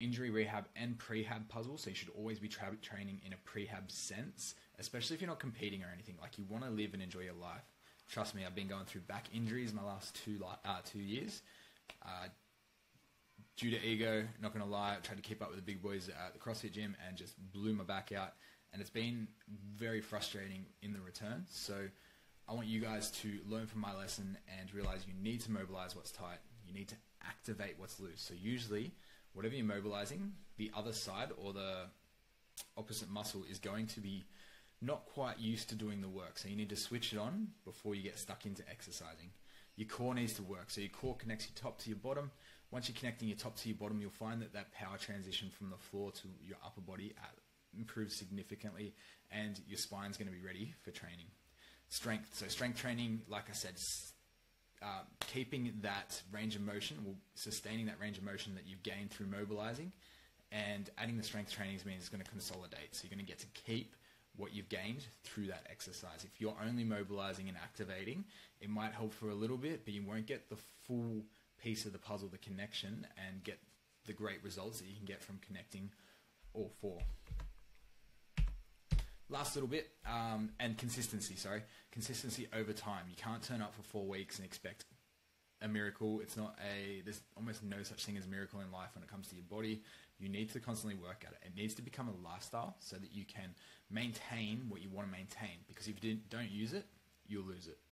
injury rehab and prehab puzzle. So you should always be tra- training in a prehab sense, especially if you're not competing or anything. Like you want to live and enjoy your life. Trust me, I've been going through back injuries my last two uh, two years. Uh, due to ego, not gonna lie, I tried to keep up with the big boys at the CrossFit gym and just blew my back out. And it's been very frustrating in the return. So I want you guys to learn from my lesson and realize you need to mobilize what's tight. You need to activate what's loose. So usually, whatever you're mobilizing, the other side or the opposite muscle is going to be not quite used to doing the work. So you need to switch it on before you get stuck into exercising. Your core needs to work. So your core connects your top to your bottom. Once you're connecting your top to your bottom, you'll find that that power transition from the floor to your upper body uh, improves significantly and your spine's going to be ready for training. Strength. So strength training, like I said, uh, keeping that range of motion, well, sustaining that range of motion that you've gained through mobilizing, and adding the strength trainings means it's going to consolidate. So you're going to get to keep what you've gained through that exercise. If you're only mobilizing and activating, it might help for a little bit, but you won't get the full piece of the puzzle, the connection, and get the great results that you can get from connecting all four. Last little bit, um, and consistency, sorry. Consistency over time. You can't turn up for four weeks and expect a miracle. It's not a, there's almost no such thing as miracle in life when it comes to your body. You need to constantly work at it. It needs to become a lifestyle so that you can maintain what you want to maintain. Because if you don't use it, you'll lose it.